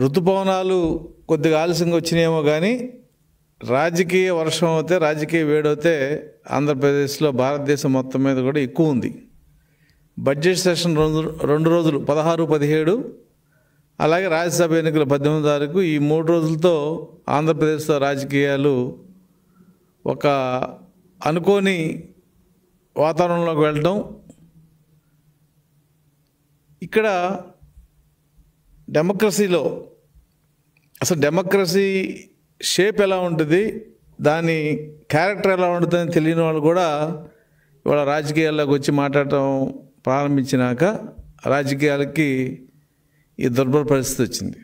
ఋతుపవనాలు కొద్దిగా ఆలస్యంగా వచ్చినాయేమో కానీ రాజకీయ వర్షం అయితే రాజకీయ వేడైతే ఆంధ్రప్రదేశ్లో భారతదేశం మొత్తం మీద కూడా ఎక్కువ ఉంది. బడ్జెట్ సెషన్ రెండు రెండు రోజులు పదహారు పదిహేడు అలాగే రాజ్యసభ ఎన్నికలు పద్దెనిమిది తారీఖు ఈ మూడు రోజులతో ఆంధ్రప్రదేశ్లో రాజకీయాలు ఒక అనుకోని వాతావరణంలోకి వెళ్ళడం ఇక్కడ డెమోక్రసీలో అసలు డెమోక్రసీ షేప్ ఎలా ఉంటుంది? దాని క్యారెక్టర్ ఎలా ఉంటుందని తెలియని వాళ్ళు కూడా ఇవాళ రాజకీయాల్లోకి వచ్చి మాట్లాడటం ప్రారంభించినాక రాజకీయాలకి ఈ దుర్బల పరిస్థితి వచ్చింది.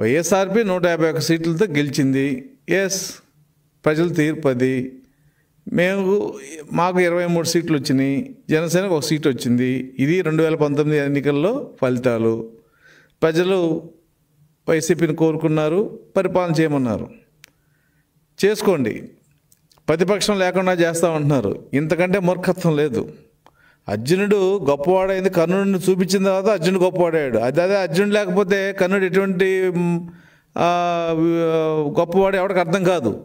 వైఎస్ఆర్పి నూట యాభై ఒక్క సీట్లతో గెలిచింది. ఎస్ ప్రజలు తీర్పు అది. మేము మాకు ఇరవై మూడు సీట్లు వచ్చినాయి. జనసేనకు ఒక సీట్ వచ్చింది. ఇది రెండు వేల పంతొమ్మిది ఎన్నికల్లో ఫలితాలు. ప్రజలు వైసీపీని కోరుకున్నారు పరిపాలన చేయమన్నారు. చేసుకోండి. ప్రతిపక్షం లేకుండా చేస్తామంటున్నారు ఇంతకంటే మూర్ఖత్వం లేదు. అర్జునుడు గొప్పవాడైంది కర్ణుడిని చూపించిన తర్వాత అర్జునుడు గొప్పవాడాడు అది అదే అర్జునుడు లేకపోతే కర్ణుడు ఎటువంటి గొప్పవాడు ఎవడికి అర్థం కాదు.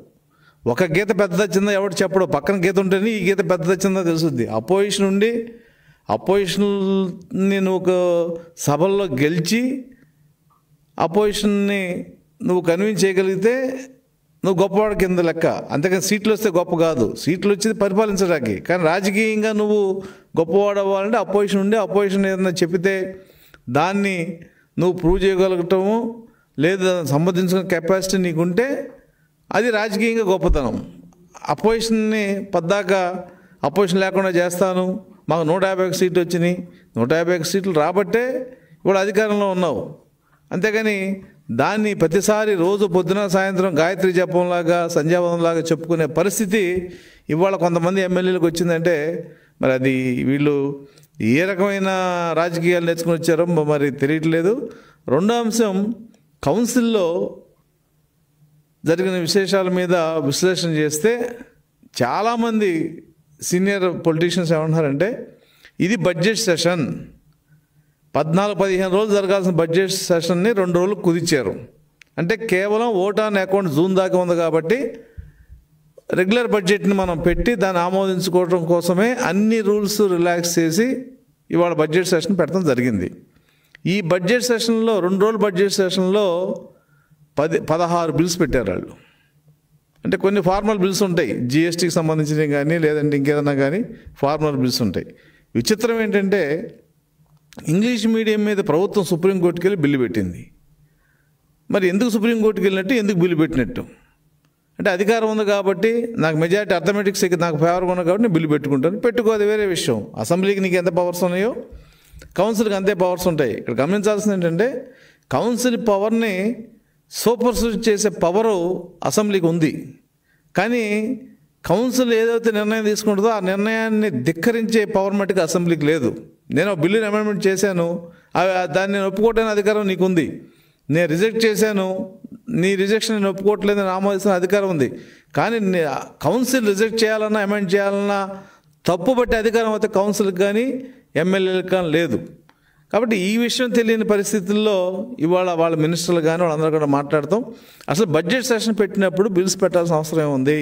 ఒక గీత పెద్దదచ్చిందా ఎవడు చెప్పడు. పక్కన గీత ఉంటేనే ఈ గీత పెద్ద వచ్చిందో తెలుస్తుంది. అపోజిషన్ ఉండి అపోజిషన్ని నువ్వు ఒక సభల్లో గెలిచి అపోజిషన్ని నువ్వు కన్విన్స్ చేయగలిగితే నువ్వు గొప్పవాడు కింద లెక్క. అంతేకాని సీట్లు వస్తే గొప్ప కాదు. సీట్లు వచ్చి పరిపాలించడానికి. కానీ రాజకీయంగా నువ్వు గొప్పవాడు అవ్వాలంటే అపోజిషన్ ఉండి అపోజిషన్ ఏదైనా చెప్పితే దాన్ని నువ్వు ప్రూవ్ చేయగలగటము లేదా సంబంధించిన కెపాసిటీ నీకుంటే అది రాజకీయంగా గొప్పతనం. అపోజిషన్ని పద్దాక అపోజిషన్ లేకుండా చేస్తాను. మాకు నూట యాభై ఒక సీట్లు వచ్చినాయి. నూట యాభై ఒక సీట్లు రాబట్టే ఇప్పుడు అధికారంలో ఉన్నావు. అంతేగాని దాన్ని ప్రతిసారి రోజు పొద్దున సాయంత్రం గాయత్రి జపంలాగా సంధ్యావంలాగా చెప్పుకునే పరిస్థితి ఇవాళ కొంతమంది ఎమ్మెల్యేలకు వచ్చిందంటే మరి అది వీళ్ళు ఏ రకమైన రాజకీయాలు నేర్చుకుని వచ్చారో మరి తెలియట్లేదు. రెండో అంశం కౌన్సిల్లో జరిగిన విశేషాల మీద విశ్లేషణ చేస్తే చాలామంది సీనియర్ పొలిటీషియన్స్ ఏమంటున్నారంటే ఇది బడ్జెట్ సెషన్. పద్నాలుగు పదిహేను రోజులు జరగాల్సిన బడ్జెట్ సెషన్ని రెండు రోజులు కుదించారు అంటే కేవలం ఓట్ ఆన్ అకౌంట్ జూన్ దాకా ఉంది కాబట్టి రెగ్యులర్ బడ్జెట్ని మనం పెట్టి దాన్ని ఆమోదించుకోవడం కోసమే అన్ని రూల్స్ రిలాక్స్ చేసి ఇవాళ బడ్జెట్ సెషన్ పెట్టడం జరిగింది. ఈ బడ్జెట్ సెషన్లో రెండు రోజుల బడ్జెట్ సెషన్లో పది పదహారు బిల్స్ పెట్టారు వాళ్ళు. అంటే కొన్ని ఫార్మల్ బిల్స్ ఉంటాయి. జిఎస్టీకి సంబంధించినవి కానీ లేదంటే ఇంకేదన్నా కానీ ఫార్మల్ బిల్స్ ఉంటాయి. విచిత్రం ఏంటంటే ఇంగ్లీష్ మీడియం మీద ప్రభుత్వం సుప్రీంకోర్టుకి వెళ్ళి బిల్లు పెట్టింది. మరి ఎందుకు సుప్రీంకోర్టుకి వెళ్ళినట్టు? ఎందుకు బిల్లు పెట్టినట్టు? అంటే అధికారం ఉంది కాబట్టి నాకు మెజారిటీ అథమెటిక్స్ నాకు ఫేవర్గా ఉంది కాబట్టి నేను బిల్లు పెట్టుకుంటాను. పెట్టుకో అది వేరే విషయం. అసెంబ్లీకి నీకు ఎంత పవర్స్ ఉన్నాయో? కౌన్సిల్కి అంతే పవర్స్ ఉంటాయి. ఇక్కడ గమనించాల్సింది ఏంటంటే కౌన్సిల్ పవర్ని సూపర్ చేసే పవరు అసెంబ్లీకి ఉంది. కానీ కౌన్సిల్ ఏదైతే నిర్ణయం తీసుకుంటుందో ఆ నిర్ణయాన్ని ధిక్కరించే పవర్ మట్టుకు అసెంబ్లీకి లేదు. నేను బిల్లుని అమెండ్మెంట్ చేశాను. అవి దాన్ని నేను ఒప్పుకోవడానికి అధికారం నీకుంది. నేను రిజెక్ట్ చేశాను. నీ రిజెక్షన్ నేను ఒప్పుకోవట్లేదు ఆమోదిస్తున్న అధికారం ఉంది. కానీ కౌన్సిల్ రిజెక్ట్ చేయాలన్నా అమెండ్ చేయాలన్నా తప్పు బట్టి అధికారం అయితే కౌన్సిల్కి కానీ ఎమ్మెల్యేలకు కానీ లేదు. కాబట్టి ఈ విషయం తెలియని పరిస్థితుల్లో ఇవాళ వాళ్ళ మినిస్టర్లు కానీ వాళ్ళందరూ కూడా మాట్లాడతాం. అసలు బడ్జెట్ సెషన్ పెట్టినప్పుడు బిల్స్ పెట్టాల్సిన అవసరం ఏముంది?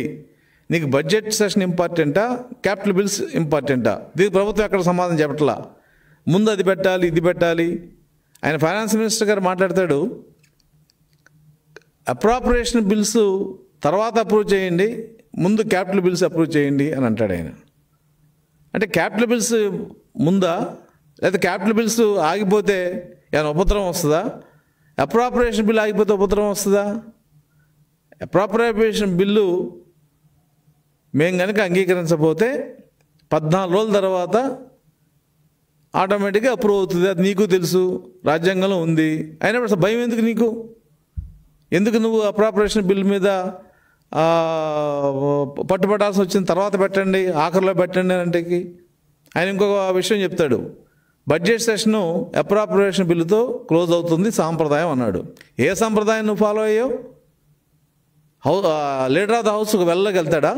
నీకు బడ్జెట్ సెషన్ ఇంపార్టెంటా క్యాపిటల్ బిల్స్ ఇంపార్టెంటా దీనికి ప్రభుత్వం ఎక్కడ సమాధానం చెప్పట్లా? ముందు అది పెట్టాలి ఇది పెట్టాలి. ఆయన ఫైనాన్స్ మినిస్టర్ గారు మాట్లాడతాడు అప్రాపరేషన్ బిల్స్ తర్వాత అప్రూవ్ చేయండి ముందు క్యాపిటల్ బిల్స్ అప్రూవ్ చేయండి అని అంటాడు ఆయన. అంటే క్యాపిటల్ బిల్స్ ముందా లేదా క్యాపిటల్ బిల్స్ ఆగిపోతే ఏమైనా ఉపద్రవం వస్తుందా? అప్రాపరేషన్ బిల్ ఆగిపోతే ఉపద్రవం వస్తుందా? అప్రాపరేషన్ బిల్లు మేము కనుక అంగీకరించకపోతే పద్నాలుగు రోజుల తర్వాత ఆటోమేటిక్గా అప్రూవ్ అవుతుంది. అది నీకు తెలుసు. రాజ్యాంగంలో ఉంది. అయినప్పుడు అసలు భయం ఎందుకు నీకు? ఎందుకు నువ్వు అప్రాపరేషన్ బిల్ మీద పట్టుబడాల్సి వచ్చిన తర్వాత పెట్టండి ఆఖరిలో పెట్టండి అంటే ఆయన ఇంకొక విషయం చెప్తాడు. బడ్జెట్ సెషను అప్రాపరేషన్ బిల్లుతో క్లోజ్ అవుతుంది సాంప్రదాయం అన్నాడు. ఏ సాంప్రదాయం నువ్వు ఫాలో అయ్యావు? హౌ లీడర్ ఆఫ్ ద హౌస్కి వెళ్ళగలుగుతాడా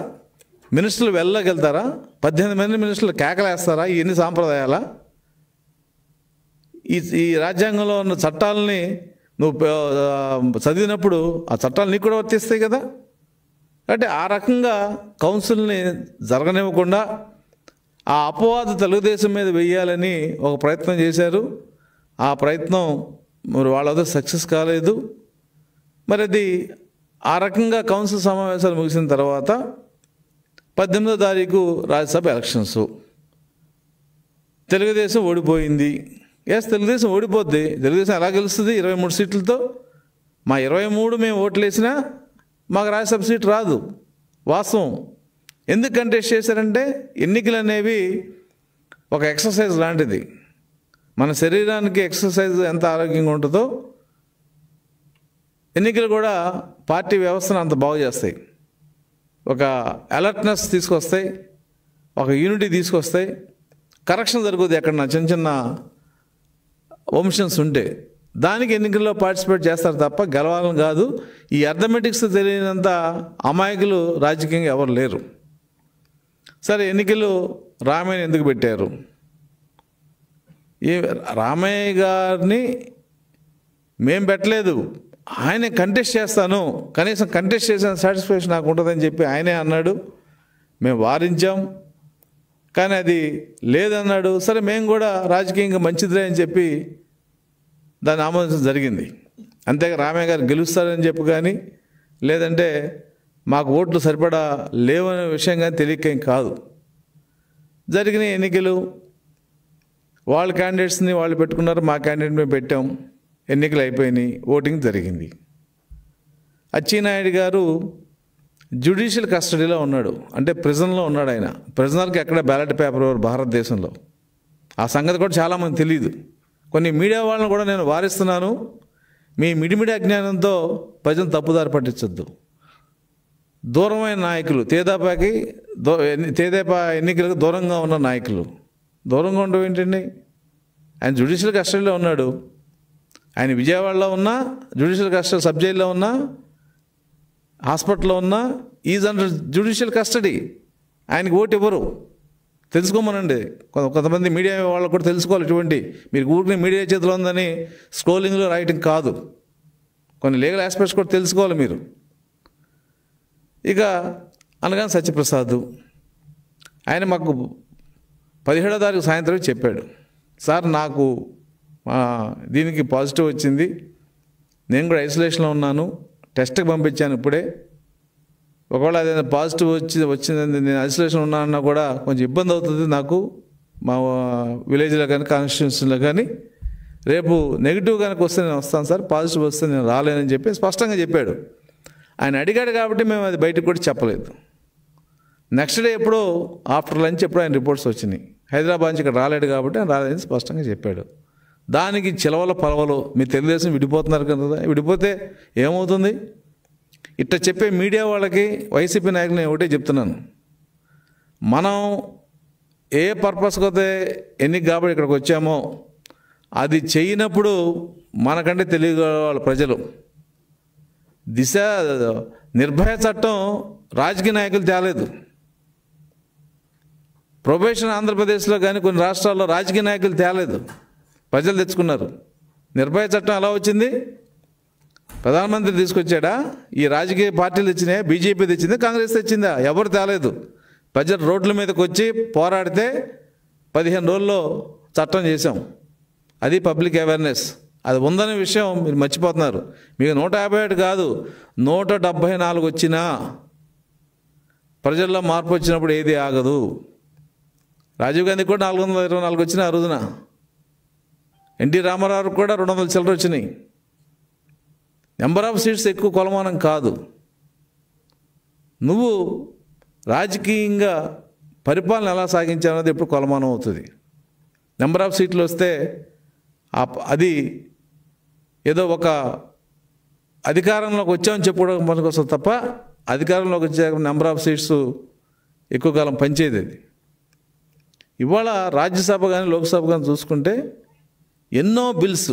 మినిస్టర్లు వెళ్ళగలుగుతారా పద్దెనిమిది మంది మినిస్టర్లు కేకలేస్తారా? ఇవన్నీ సాంప్రదాయాలా? ఈ ఈ రాజ్యాంగంలో ఉన్న చట్టాలని నువ్వు చదివినప్పుడు ఆ చట్టాలు నీకు కూడా వర్తిస్తాయి కదా? అంటే ఆ రకంగా కౌన్సిల్ని జరగనివ్వకుండా ఆ అపవాదు తెలుగుదేశం మీద వెయ్యాలని ఒక ప్రయత్నం చేశారు. ఆ ప్రయత్నం మరి వాళ్ళతో సక్సెస్ కాలేదు. మరి అది ఆ రకంగా కౌన్సిల్ సమావేశాలు ముగిసిన తర్వాత పద్దెనిమిదో తారీఖు రాజ్యసభ ఎలక్షన్స్. తెలుగుదేశం ఓడిపోయింది. ఎస్ తెలుగుదేశం ఓడిపోద్ది. తెలుగుదేశం ఎలా గెలుస్తుంది? ఇరవై మూడు సీట్లతో. మా ఇరవై మూడు మేము ఓట్లు వేసినా మాకు రాజ్యసభ సీట్ రాదు. వాస్తవం. ఎందుకు కంటెస్ట్ చేశారంటే ఎన్నికలు అనేవి ఒక ఎక్సర్సైజ్ లాంటిది. మన శరీరానికి ఎక్సర్సైజ్ ఎంత ఆరోగ్యంగా ఉంటుందో ఎన్నికలు కూడా పార్టీ వ్యవస్థను అంత బాగు చేస్తాయి. ఒక అలర్ట్నెస్ తీసుకొస్తాయి. ఒక యూనిటీ తీసుకొస్తాయి. కరెక్షన్ జరుగుతుంది ఎక్కడ చిన్న చిన్న వంశన్స్ ఉంటే దానికి ఎన్నికల్లో పార్టిసిపేట్ చేస్తారు తప్ప గెలవాలని కాదు. ఈ అర్థమెటిక్స్ తెలియనంత అమాయకులు రాజకీయంగా ఎవరు లేరు. సరే ఎన్నికలు రామయ్యని ఎందుకు పెట్టారు? ఏ రామయ్య గారిని మేం పెట్టలేదు. ఆయన కంటెస్ట్ చేస్తాను. కనీసం కంటెస్ట్ చేసిన సాటిస్ఫాక్షన్ నాకు ఉంటుందని చెప్పి ఆయనే అన్నాడు. మేము వారించాం. కానీ అది లేదన్నాడు. సరే మేము కూడా రాజకీయంగా మంచిదిలే అని చెప్పి దాన్ని ఆమోదించడం జరిగింది. అంతే రామయ్య గారు గెలుస్తారని చెప్పు కానీ లేదంటే మాకు ఓట్లు సరిపడా లేవనే విషయం కానీ తెలియకేం కాదు. జరిగిన ఎన్నికలు వాళ్ళ క్యాండిడేట్స్ని వాళ్ళు పెట్టుకున్నారు మా క్యాండిడేట్ మేము పెట్టాం. ఎన్నికలు అయిపోయినాయి ఓటింగ్ జరిగింది. అచ్చినాయుడు గారు జ్యుడిషియల్ కస్టడీలో ఉన్నాడు. అంటే ప్రిజన్లో ఉన్నాడు ఆయన. ప్రిజనర్కి ఎక్కడ బ్యాలెట్ పేపర్ భారతదేశంలో. ఆ సంగతి కూడా చాలామంది తెలియదు. కొన్ని మీడియా వాళ్ళని కూడా నేను వారిస్తున్నాను. మీ మిడిమిడి అజ్ఞానంతో ప్రజలు తప్పుదారి పట్టించొద్దు. దూరమైన నాయకులు తేదాపాకి దో ఎన్ని- తేదేపా ఎన్నికలకు దూరంగా ఉన్న నాయకులు. దూరంగా ఉండడం ఏంటండి? ఆయన జ్యుడిషియల్ కస్టడీలో ఉన్నాడు. ఆయన విజయవాడలో ఉన్నా జ్యుడిషియల్ కస్టడీ సబ్ జైల్లో ఉన్నా హాస్పిటల్లో ఉన్నా ఈజ్ అండర్ జ్యుడిషియల్ కస్టడీ. ఆయనకి ఓటు ఇవ్వరు తెలుసుకోమనండి. కొంత కొంతమంది మీడియా వాళ్ళకు కూడా తెలుసుకోవాలి ఇటువంటి. మీరు ఊరిని మీడియా చేతిలో ఉందని స్క్రోలింగ్లో రైటింగ్ కాదు. కొన్ని లీగల్ ఆస్పెక్ట్స్ కూడా తెలుసుకోవాలి మీరు. ఇక అనగానే సత్యప్రసాద్. ఆయన మాకు పదిహేడో తారీఖు సాయంత్రం చెప్పాడు. సార్ నాకు దీనికి పాజిటివ్ వచ్చింది. నేను కూడా ఐసోలేషన్లో ఉన్నాను. టెస్ట్కి పంపించాను ఇప్పుడే. ఒకవేళ అదేదైనా పాజిటివ్ వచ్చి వచ్చింది నేను ఐసోలేషన్ ఉన్నానన్నా కూడా కొంచెం ఇబ్బంది అవుతుంది నాకు. మా విలేజ్లో కానీ కాన్స్టిట్యూన్సీలో కానీ. రేపు నెగిటివ్ కనుక వస్తే నేను వస్తాను సార్. పాజిటివ్ వస్తే నేను రాలేనని చెప్పి స్పష్టంగా చెప్పాడు. ఆయన అడిగాడు కాబట్టి మేము అది బయటకు కూడా చెప్పలేదు. నెక్స్ట్ డే ఎప్పుడో ఆఫ్టర్ లంచ్ ఎప్పుడో ఆయన రిపోర్ట్స్ వచ్చినాయి. హైదరాబాద్ నుంచి ఇక్కడ రాలేడు కాబట్టి ఆయన రాలేదని స్పష్టంగా చెప్పాడు. దానికి చిలవల పలవలు మీ తెలుగుదేశం విడిపోతున్నారు కదా. విడిపోతే ఏమవుతుంది? ఇట్లా చెప్పే మీడియా వాళ్ళకి వైసీపీ నాయకులు నేను ఒకటే చెప్తున్నాను. మనం ఏ పర్పస్కి అయితే ఎన్నిక కాబట్టి ఇక్కడికి వచ్చామో అది చేయనప్పుడు మనకంటే తెలియగల వాళ్ళ ప్రజలు. దిశ నిర్భయ చట్టం రాజకీయ నాయకులు తేలేదు. ప్రొబేషన్ ఆంధ్రప్రదేశ్లో కానీ కొన్ని రాష్ట్రాల్లో రాజకీయ నాయకులు తేలేదు. ప్రజలు తెచ్చుకున్నారు. నిర్భయ చట్టం ఎలా వచ్చింది? ప్రధానమంత్రి తీసుకొచ్చాడా? ఈ రాజకీయ పార్టీలు తెచ్చినాయా? బీజేపీ తెచ్చిందా? కాంగ్రెస్ తెచ్చిందా? ఎవరు తేలేదు. ప్రజలు రోడ్ల మీదకి వచ్చి పోరాడితే పదిహేను రోజుల్లో చట్టం చేశాం. అది పబ్లిక్ అవేర్నెస్. అది ఉందనే విషయం మీరు మర్చిపోతున్నారు. మీకు నూట యాభై ఏడు కాదు నూట డెబ్భై నాలుగు వచ్చినా ప్రజల్లో మార్పు వచ్చినప్పుడు ఏది ఆగదు. రాజీవ్ గాంధీ కూడా నాలుగు వందల ఇరవై నాలుగు వచ్చినాయి ఆ రోజున. ఎన్టీ రామారావు కూడా రెండు వందల చిల్లర వచ్చినాయి. నెంబర్ ఆఫ్ సీట్స్ ఎక్కువ కొలమానం కాదు. నువ్వు రాజకీయంగా పరిపాలన ఎలా సాగించావన్నది ఎప్పుడు కొలమానం అవుతుంది. నెంబర్ ఆఫ్ సీట్లు వస్తే అది ఏదో ఒక అధికారంలోకి వచ్చామని చెప్పుకోవడం మనకోసం తప్ప అధికారంలోకి వచ్చే నెంబర్ ఆఫ్ సీట్స్ ఎక్కువ కాలం పనిచేయదు అది. ఇవాళ రాజ్యసభ కానీ లోక్సభ కానీ చూసుకుంటే ఎన్నో బిల్స్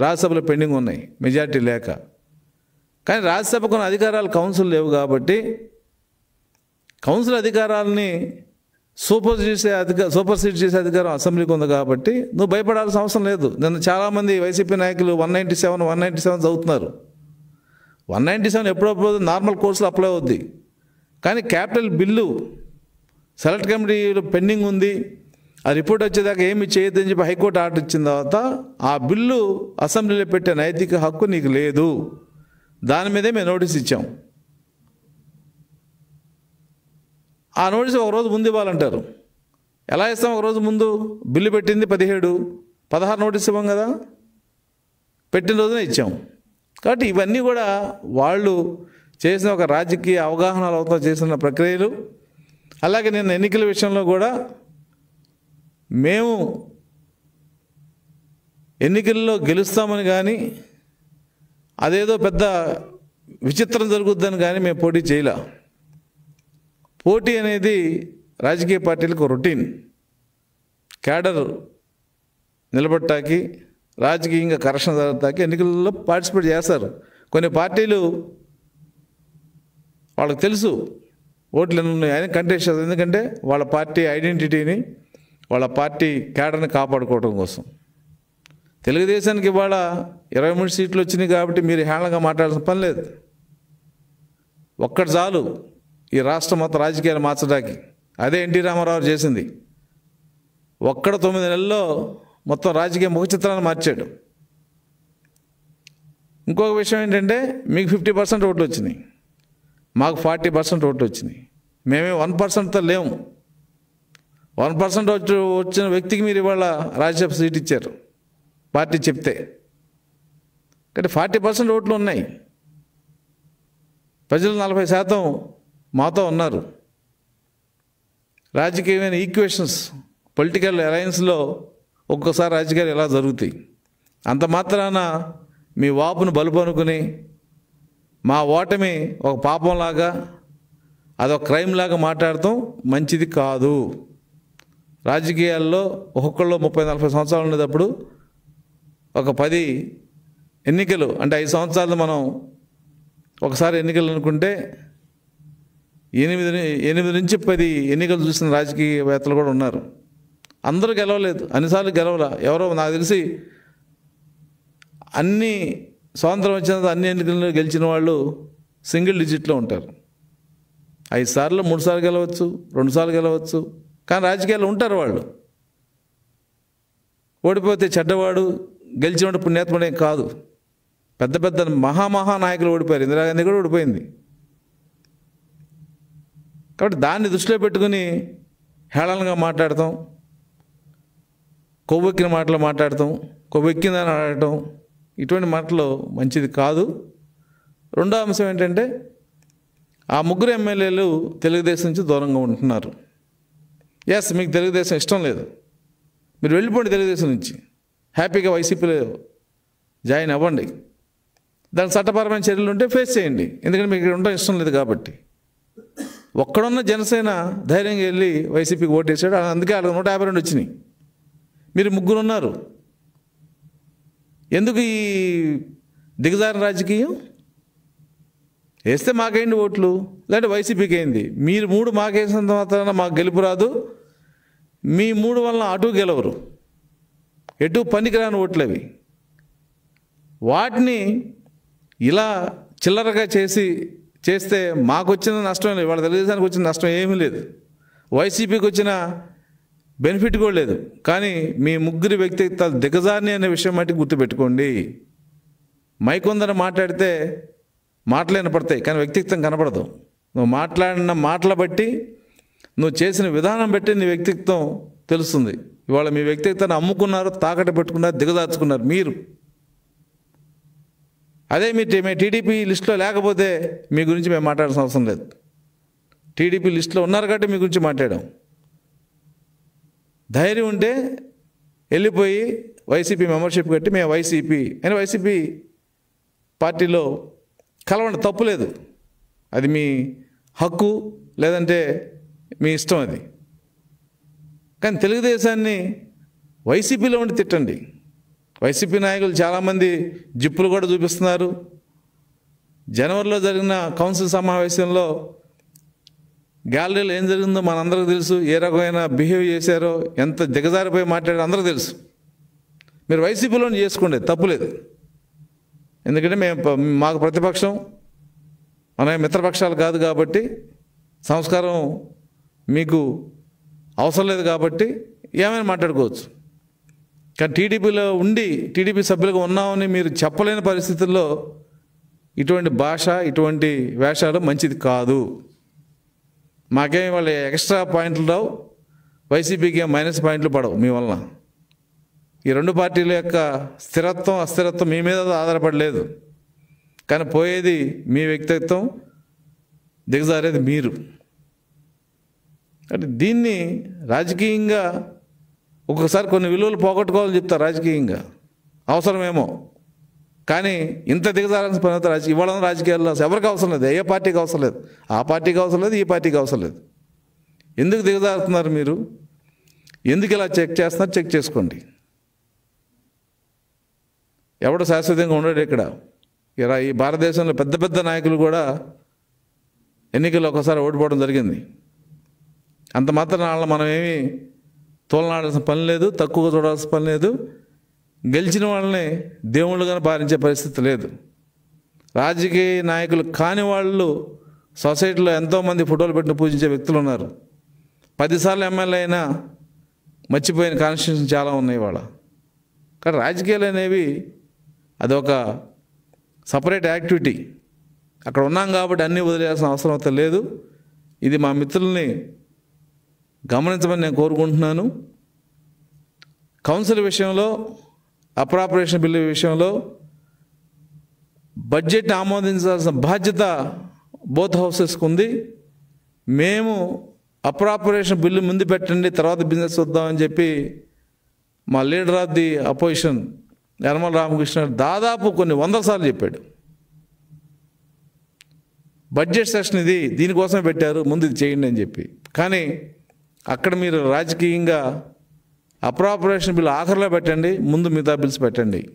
రాజ్యసభలో పెండింగ్ ఉన్నాయి మెజార్టీ లేక. కానీ రాజ్యసభకు ఉన్న అధికారాలు కౌన్సిల్ లేవు కాబట్టి కౌన్సిల్ అధికారాలని సూపర్ చేసే అధికారం సూపర్ సీడ్ చేసే అధికారం అసెంబ్లీకి ఉంది కాబట్టి నువ్వు భయపడాల్సిన అవసరం లేదు. నిన్న చాలామంది వైసీపీ నాయకులు one ninety seven one ninety seven చదువుతున్నారు. వన్ నైంటీ సెవెన్ ఎప్పుడప్పుడు నార్మల్ కోర్సులో అప్లై అవుద్ది. కానీ క్యాపిటల్ బిల్లు సెలెక్ట్ కమిటీలో పెండింగ్ ఉంది. ఆ రిపోర్ట్ వచ్చేదాకా ఏమి చేయొద్దని చెప్పి హైకోర్టు ఆర్డర్ ఇచ్చిన తర్వాత ఆ బిల్లు అసెంబ్లీలో పెట్టే నైతిక హక్కు నీకు లేదు. దాని మీదే మేము నోటీస్ ఇచ్చాం. ఆ నోటీస్ ఒక రోజు ముందు ఇవ్వాలంటారు. ఎలా ఇస్తాం? ఒక రోజు ముందు బిల్లు పెట్టింది పదిహేడు. పదహారు నోటీస్ ఇవ్వం కదా. పెట్టిన రోజునే ఇచ్చాం. కాబట్టి ఇవన్నీ కూడా వాళ్ళు చేసిన ఒక రాజకీయ అవగాహన లోతో చేసిన ప్రక్రియలు. అలాగే నేను ఎన్నికల విషయంలో కూడా మేము ఎన్నికల్లో గెలుస్తామని కానీ అదేదో పెద్ద విచిత్రం జరుగుద్దని కానీ మేము పోటీ చేయలే. పోటీ అనేది రాజకీయ పార్టీలకు రొటీన్. క్యాడర్ నిలబట్టాకి రాజకీయంగా కరెక్షన్ జరగటానికి ఎన్నికల్లో పార్టిసిపేట్ చేస్తారు. కొన్ని పార్టీలు వాళ్ళకి తెలుసు ఓట్లు ఎన్ని ఉన్నాయి అని కంటెస్ట్ చేస్తారు. ఎందుకంటే వాళ్ళ పార్టీ ఐడెంటిటీని వాళ్ళ పార్టీ క్యాడర్ని కాపాడుకోవడం కోసం. తెలుగుదేశానికి ఇవాళ ఇరవై మూడు సీట్లు వచ్చినాయి కాబట్టి మీరు హేళనగా మాట్లాడాల్సిన పని లేదు. ఒక్కటి చాలు ఈ రాష్ట్రం మొత్తం రాజకీయాలు మార్చడానికి. అదే ఎన్టీ రామారావు చేసింది. ఒక్కడ తొమ్మిది నెలల్లో మొత్తం రాజకీయ ముఖ చిత్రాన్ని మార్చాడు. ఇంకొక విషయం ఏంటంటే మీకు ఫిఫ్టీ పర్సెంట్ ఓట్లు వచ్చినాయి. మాకు ఫార్టీ పర్సెంట్ ఓట్లు వచ్చినాయి. మేమే వన్ పర్సెంట్తో లేము. వన్ పర్సెంట్ వచ్చి వచ్చిన వ్యక్తికి మీరు ఇవాళ రాజ్యసభ సీట్ ఇచ్చారు. పార్టీ చెప్తే. అంటే ఫార్టీ పర్సెంట్ ఓట్లు ఉన్నాయి. ప్రజలు నలభై శాతం మాతో ఉన్నారు. రాజకీయమైన ఈక్వేషన్స్ పొలిటికల్ అలయన్స్లో ఒక్కోసారి రాజకీయాలు ఎలా జరుగుతాయి. అంత మాత్రాన మీ వాపును బలుపు అనుకుని మా ఓటమి ఒక పాపంలాగా అదొక క్రైమ్ లాగా మాట్లాడటం మంచిది కాదు. రాజకీయాల్లో ఒక్కొక్కళ్ళు ముప్పై నలభై సంవత్సరాలు ఉండేటప్పుడు ఒక పది ఎన్నికలు అంటే ఐదు సంవత్సరాలు మనం ఒకసారి ఎన్నికలు అనుకుంటే ఎనిమిది ఎనిమిది నుంచి పది ఎన్నికలు చూసిన రాజకీయవేత్తలు కూడా ఉన్నారు. అందరూ గెలవలేదు. అన్నిసార్లు గెలవలా. ఎవరో నాకు తెలిసి అన్ని స్వాతంత్రం వచ్చిన తర్వాత అన్ని ఎన్నికల్లో గెలిచిన వాళ్ళు సింగిల్ డిజిట్లో ఉంటారు. ఐదు సార్లు మూడు సార్లు గెలవచ్చు రెండు సార్లు గెలవచ్చు కానీ రాజకీయాల్లో ఉంటారు వాళ్ళు. ఓడిపోతే చెడ్డవాడు గెలిచినవాడు పుణ్యాత్ముడేం కాదు. పెద్ద పెద్ద మహామహా నాయకులు ఓడిపోయారు. ఇందిరాగాంధీ కూడా ఓడిపోయింది. కాబట్టి దాన్ని దృష్టిలో పెట్టుకుని హేళనగా మాట్లాడతాం. కొవ్వెక్కిన మాటలు మాట్లాడతాం. కొవ్వెక్కిందని ఆడటం ఇటువంటి మాటలు మంచిది కాదు. రెండో అంశం ఏంటంటే ఆ ముగ్గురు ఎమ్మెల్యేలు తెలుగుదేశం నుంచి దూరంగా ఉంటున్నారు. ఎస్ మీకు తెలుగుదేశం ఇష్టం లేదు. మీరు వెళ్ళిపోండి తెలుగుదేశం నుంచి. హ్యాపీగా వైసీపీలో జాయిన్ అవ్వండి. దానికి చట్టపరమైన చర్యలు ఉంటే ఫేస్ చేయండి. ఎందుకంటే మీకు ఇక్కడ ఉండడం ఇష్టం లేదు కాబట్టి. ఒక్కడున్న జనసేన ధైర్యంగా వెళ్ళి వైసీపీకి ఓటేసాడు అందుకే వాళ్ళకి నూట యాభై రెండు వచ్చినాయి. మీరు ముగ్గురు ఉన్నారు. ఎందుకు ఈ దిగజారిన రాజకీయం? వేస్తే మాకేంటి ఓట్లు? లేదంటే వైసీపీకి అయింది మీరు మూడు మాకేసిన మాత్రాన మాకు గెలుపు రాదు. మీ మూడు వలన అటు గెలవరు. ఎటు పనికిరాని ఓట్లవి వాటిని ఇలా చిల్లరగా చేసి చేస్తే మాకు వచ్చిన నష్టం లేదు. వాళ్ళ తెలుగుదేశానికి వచ్చిన నష్టం ఏమీ లేదు. వైసీపీకి వచ్చిన బెనిఫిట్ కూడా లేదు. కానీ మీ ముగ్గురి వ్యక్తిత్వాలు దిగజారిని అనే విషయం మట్టి గుర్తుపెట్టుకోండి. మైకొందర మాట్లాడితే మాటలు వినపడతాయి కానీ వ్యక్తిత్వం కనపడదు. నువ్వు మాట్లాడిన మాటల బట్టి నువ్వు చేసిన విధానం బట్టి నీ వ్యక్తిత్వం తెలుస్తుంది. ఇవాళ మీ వ్యక్తిత్వాన్ని అమ్ముకున్నారు తాకట్టు పెట్టుకున్నారు దిగదార్చుకున్నారు మీరు. అదే మీ టీడీపీ లిస్టులో లేకపోతే మీ గురించి మేము మాట్లాడాల్సిన అవసరం లేదు. టీడీపీ లిస్టులో ఉన్నారు కాబట్టి మీ గురించి మాట్లాడాం. ధైర్యం ఉంటే వెళ్ళిపోయి వైసీపీ మెంబర్షిప్ కట్టి మేము వైసీపీ అని వైసీపీ పార్టీలో కలవండి తప్పు లేదు. అది మీ హక్కు లేదంటే మీ ఇష్టం అది. కానీ తెలుగుదేశాన్ని వైసీపీలో ఉండి తిట్టండి. వైసీపీ నాయకులు చాలామంది జిప్పులు కూడా చూపిస్తున్నారు. జనవరిలో జరిగిన కౌన్సిల్ సమావేశంలో గ్యాలరీలో ఏం జరిగిందో మనందరికీ తెలుసు. ఏ రకమైన బిహేవ్ చేశారో ఎంత దిగజారిపోయి మాట్లాడారో అందరికీ తెలుసు. మీరు వైసీపీలోని చేసుకోండి తప్పులేదు. ఎందుకంటే మేము మాకు ప్రతిపక్షం మన మిత్రపక్షాలు కాదు కాబట్టి సంస్కారం మీకు అవసరం లేదు కాబట్టి ఏమైనా మాట్లాడుకోవచ్చు. కానీ టీడీపీలో ఉండి టీడీపీ సభ్యులుగా ఉన్నామని మీరు చెప్పలేని పరిస్థితుల్లో ఇటువంటి భాష ఇటువంటి వేషాలు మంచిది కాదు. మాకేం వాళ్ళ ఎక్స్ట్రా పాయింట్లు రావు వైసీపీకి మైనస్ పాయింట్లు పడవు మీ వలన. ఈ రెండు పార్టీల యొక్క స్థిరత్వం అస్థిరత్వం మీ మీద ఆధారపడలేదు. కానీ పోయేది మీ వ్యక్తిత్వం దిగజారేది మీరు. అంటే దీన్ని రాజకీయంగా ఒక్కొక్కసారి కొన్ని విలువలు పోగొట్టుకోవాలని చెప్తారు రాజకీయంగా. అవసరమేమో. కానీ ఇంత దిగజారాల్సిన పని అయితే రాజకీయ ఇవాళ రాజకీయాల్లో ఎవరికి అవసరం లేదు. ఏ పార్టీకి అవసరం లేదు. ఆ పార్టీకి అవసరం లేదు ఈ పార్టీకి అవసరం లేదు. ఎందుకు దిగజారుతున్నారు మీరు? ఎందుకు ఇలా చెక్ చేస్తున్నారు? చెక్ చేసుకోండి. ఎవడు శాశ్వతంగా ఉండడు ఇక్కడ. ఇలా ఈ భారతదేశంలో పెద్ద పెద్ద నాయకులు కూడా ఎన్నికల్లో ఒకసారి ఓడిపోవడం జరిగింది. అంత మాత్రం వాళ్ళ మనం ఏమి తోలనాడాల్సిన పని లేదు తక్కువగా చూడాల్సిన పని లేదు. గెలిచిన వాళ్ళని దేవుళ్ళుగా భావించే పరిస్థితి లేదు. రాజకీయ నాయకులు కాని వాళ్ళు సొసైటీలో ఎంతోమంది ఫోటోలు పెట్టిన పూజించే వ్యక్తులు ఉన్నారు. పదిసార్లు ఎమ్మెల్యే అయినా మర్చిపోయిన కాన్స్టిట్యూషన్ చాలా ఉన్నాయి వాళ్ళ కానీ రాజకీయాలు అనేవి అదొక సపరేట్ యాక్టివిటీ. అక్కడ ఉన్నాం కాబట్టి అన్నీ వదిలేయాల్సిన అవసరం అయితే లేదు. ఇది మా మిత్రుల్ని గమనించమని నేను కోరుకుంటున్నాను. కౌన్సిల్ విషయంలో అప్రాపరేషన్ బిల్లు విషయంలో బడ్జెట్ ఆమోదించాల్సిన బాధ్యత బోత్ హౌసెస్కి ఉంది. మేము అప్రాపరేషన్ బిల్లు ముందు పెట్టండి తర్వాత బిజినెస్ వద్దామని చెప్పి మా leader of the opposition Yanamala Ramakrishna దాదాపు కొన్ని వందల సార్లు చెప్పాడు. బడ్జెట్ సెషన్ ఇది దీనికోసమే పెట్టారు ముందు ఇది చేయండి అని చెప్పి. కానీ అక్కడ మీరు రాజకీయంగా అప్రాపరేషన్ బిల్ ఆఖరిలో పెట్టండి ముందు మిగతా బిల్స్ పెట్టండి.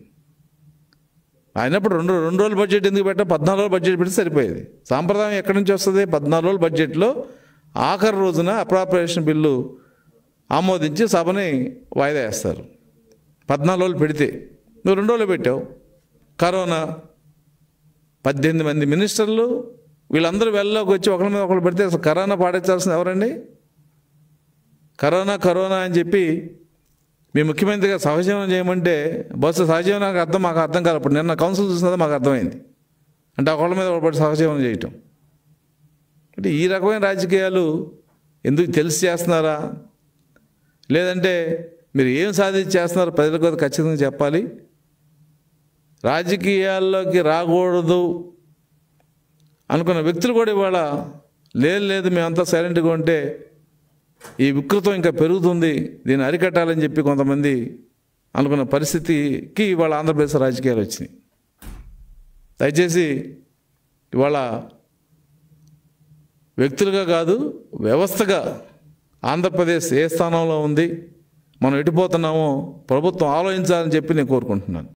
అయినప్పుడు రెండు రెండు రోజుల బడ్జెట్ ఎందుకు పెట్టా? పద్నాలుగు రోజులు బడ్జెట్ పెడితే సరిపోయేది. సాంప్రదాయం ఎక్కడి నుంచి వస్తుంది? పద్నాలుగు రోజుల బడ్జెట్లో ఆఖరి రోజున అప్రాపరేషన్ బిల్లు ఆమోదించి సభని వాయిదా వేస్తారు. పద్నాలుగు రోజులు పెడితే. నువ్వు రెండు రోజులు పెట్టావు. కరోనా పద్దెనిమిది మంది మినిస్టర్లు వీళ్ళందరూ వెళ్ళలోకి వచ్చి ఒకరి మీద ఒకరు పెడితే అసలు కరోనా పాటించాల్సింది ఎవరండి? కరోనా కరోనా అని చెప్పి మీ ముఖ్యమంత్రిగా సహజీవనం చేయమంటే బస్సు సహజీవనానికి అర్థం మాకు అర్థం కాదు. ఇప్పుడు నిన్న కౌన్సిల్ చూసినది మాకు అర్థమైంది. అంటే ఒకళ్ళ మీద ఒకటి సహజీవనం చేయటం. అంటే ఈ రకమైన రాజకీయాలు ఎందుకు తెలిసి చేస్తున్నారా? లేదంటే మీరు ఏం సాధించి చేస్తున్నారో ప్రజలకు అది ఖచ్చితంగా చెప్పాలి. రాజకీయాల్లోకి రాకూడదు అనుకున్న వ్యక్తులు కూడా ఇవాళ లేదు లేదు మేమంతా సైలెంట్గా ఉంటే ఈ వికృతం ఇంకా పెరుగుతుంది. దీన్ని అరికట్టాలని చెప్పి కొంతమంది అనుకున్న పరిస్థితికి ఇవాళ ఆంధ్రప్రదేశ్ రాజకీయాలు వచ్చినాయి. దయచేసి ఇవాళ వ్యక్తులుగా కాదు వ్యవస్థగా ఆంధ్రప్రదేశ్ ఏ స్థానంలో ఉంది మనం ఎటుపోతున్నామో ప్రభుత్వం ఆలోచించాలని చెప్పి నేను కోరుకుంటున్నాను.